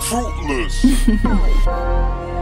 fruitless.